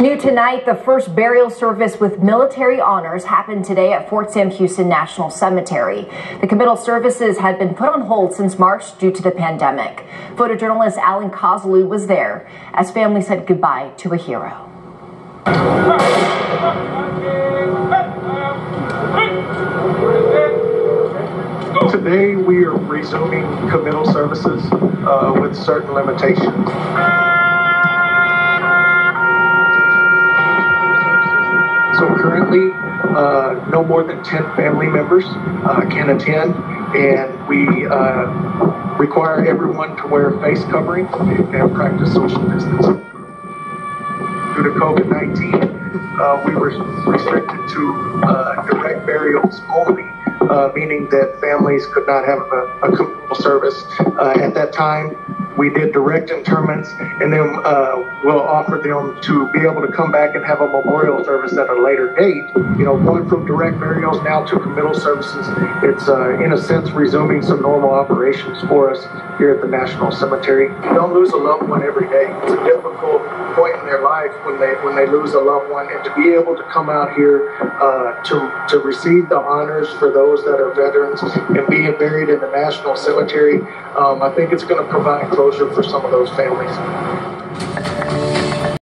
New tonight, the first burial service with military honors happened today at Fort Sam Houston National Cemetery. The committal services had been put on hold since March due to the pandemic. Photojournalist Alan Kozlu was there as family said goodbye to a hero. Today we are resuming committal services uh, with certain limitations. Currently, uh, no more than 10 family members uh, can attend, and we uh, require everyone to wear face covering and practice social distancing. Due to COVID 19, uh, we were restricted to uh, direct burials only. Uh, meaning that families could not have a, a communal service. at that time, we did direct interments, and then uh, we'll offer them to be able to come back and have a memorial service at a later date. You know, going from direct burials now to committal services, it's uh, in a sense resuming some normal operations for us here at the National Cemetery. You don't lose a loved one every day. It's a difficult point in their life when they when they lose a loved one, and to be able to come out here uh, to to receive the honors for those that are veterans and being buried in the National Cemetery, um, I think it's going to provide closure for some of those families.